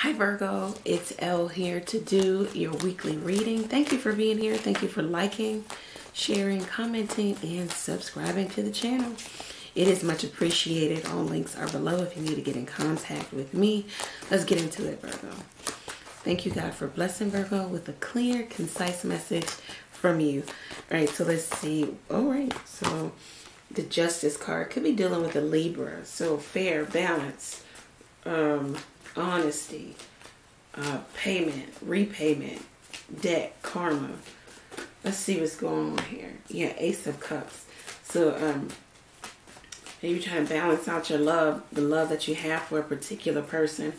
Hi Virgo, it's Elle here to do your weekly reading. Thank you for being here. Thank you for liking, sharing, commenting, and subscribing to the channel. It is much appreciated. All links are below if you need to get in contact with me. Let's get into it, Virgo. Thank you, God, for blessing Virgo with a clear, concise message from you. All right, so let's see. All right, so the Justice card could be dealing with a Libra. So fair, balance, um, honesty, uh, payment, repayment, debt, karma. Let's see what's going on here. Yeah, Ace of Cups. So, um, maybe trying to balance out your love, the love that you have for a particular person,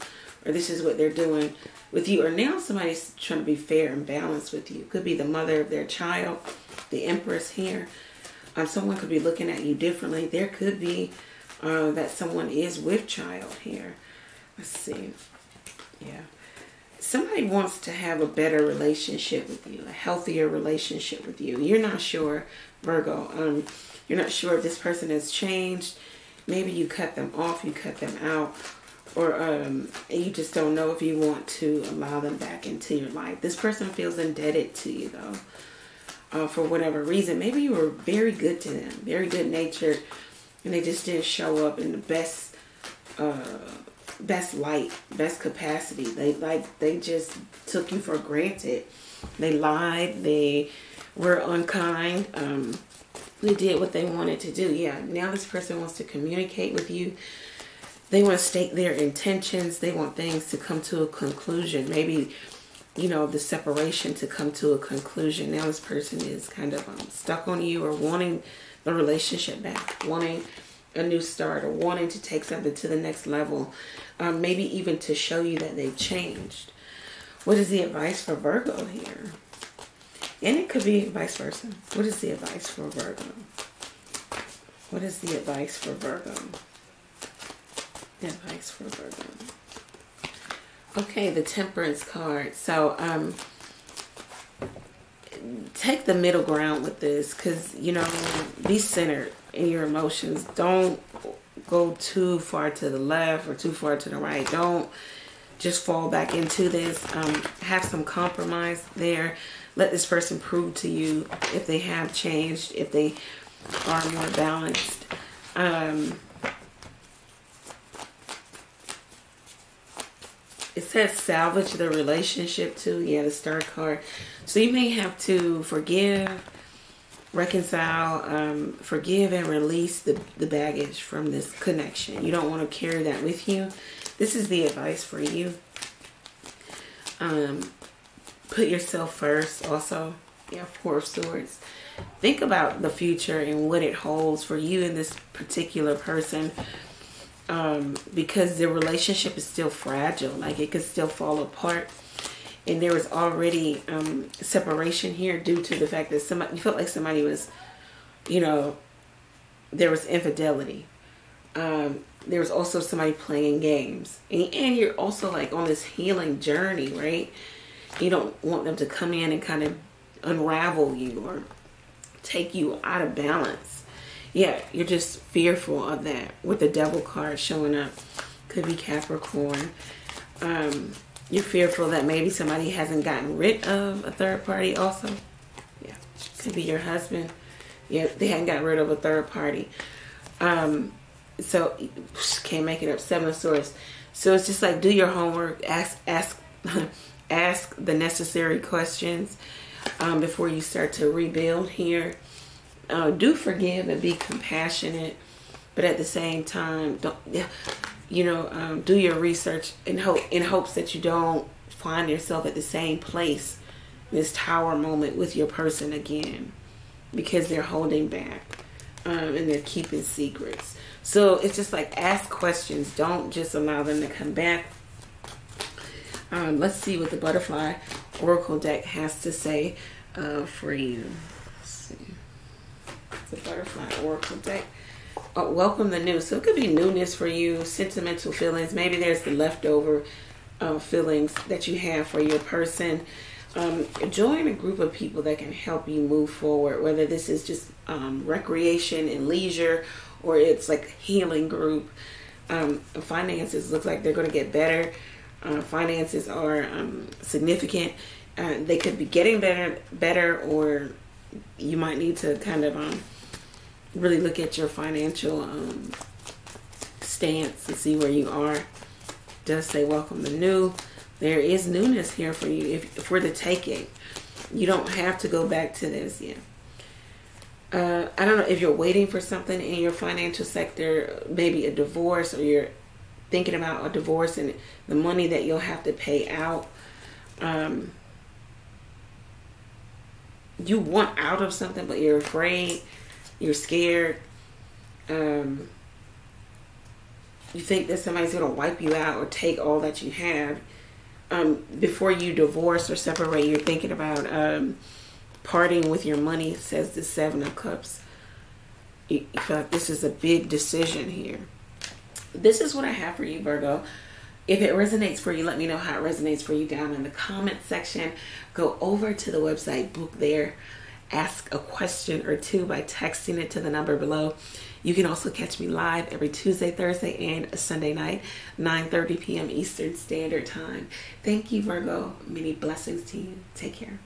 or this is what they're doing with you. Or now somebody's trying to be fair and balanced with you. Could be the mother of their child, the Empress here. Um, someone could be looking at you differently. There could be uh, that someone is with child here. Let's see. Yeah. Somebody wants to have a better relationship with you, a healthier relationship with you. You're not sure, Virgo. Um, you're not sure if this person has changed. Maybe you cut them off, you cut them out, or um, you just don't know if you want to allow them back into your life. This person feels indebted to you, though, uh, for whatever reason. Maybe you were very good to them, very good natured, and they just didn't show up in the best. Uh, best light, best capacity. They like they just took you for granted. They lied. They were unkind. Um, they did what they wanted to do. Yeah. Now this person wants to communicate with you. They want to state their intentions. They want things to come to a conclusion. Maybe you know the separation to come to a conclusion. Now this person is kind of um, stuck on you or wanting the relationship back, wanting a new start or wanting to take something to the next level, um, maybe even to show you that they've changed. What is the advice for Virgo here? And it could be vice versa. What is the advice for Virgo? What is the advice for Virgo? The advice for Virgo. Okay, the temperance card. So, um, take the middle ground with this because, you know, be centered in your emotions. Don't go too far to the left or too far to the right. Don't just fall back into this. Um, have some compromise there. Let this person prove to you if they have changed, if they are more balanced. Um, says salvage the relationship too. Yeah, the star card. So you may have to forgive reconcile, um, forgive, and release the, the baggage from this connection. You don't want to carry that with you. This is the advice for you. Um, put yourself first also. Yeah, Four of Swords. Think about the future and what it holds for you and this particular person. Um, because the relationship is still fragile. Like it could still fall apart and there was already um, separation here due to the fact that somebody you felt like somebody was, you know, there was infidelity. Um, there was also somebody playing games, and, and you're also like on this healing journey, right? You don't want them to come in and kind of unravel you or take you out of balance. Yeah, you're just fearful of that with the devil card showing up. Could be Capricorn. Um, you're fearful that maybe somebody hasn't gotten rid of a third party also. Yeah. Could be your husband. Yeah, they hadn't gotten rid of a third party. Um, so can't make it up. Seven of Swords. So it's just like do your homework. Ask ask ask the necessary questions um, before you start to rebuild here. Uh, do forgive and be compassionate, but at the same time, don't you know, um, do your research in hope in hopes that you don't find yourself at the same place, this tower moment with your person again, because they're holding back um, and they're keeping secrets. So it's just like ask questions. Don't just allow them to come back. Um, let's see what the butterfly oracle deck has to say uh, for you. The butterfly oracle deck uh, welcome the new. So it could be newness for you, sentimental feelings. Maybe there's the leftover uh, feelings that you have for your person. Um, join a group of people that can help you move forward, whether this is just um, recreation and leisure or it's like healing group. Um, finances look like they're going to get better. uh, finances are um, significant. Uh, they could be getting better, better, or you might need to kind of um, really look at your financial um, stance and see where you are. Does say welcome to new. There is newness here for you if for the taking. You don't have to go back to this yet. Uh, I don't know if you're waiting for something in your financial sector, maybe a divorce, or you're thinking about a divorce and the money that you'll have to pay out. Um, you want out of something, but you're afraid, you're scared. Um, you think that somebody's going to wipe you out or take all that you have. Um, before you divorce or separate, you're thinking about um, parting with your money, says the Seven of Cups. You feel like this is a big decision here. This is what I have for you, Virgo. If it resonates for you, let me know how it resonates for you down in the comment section. Go over to the website, book there, ask a question or two by texting it to the number below. You can also catch me live every Tuesday, Thursday, and Sunday night, 9:30 p.m. Eastern Standard Time. Thank you, Virgo. Many blessings to you. Take care.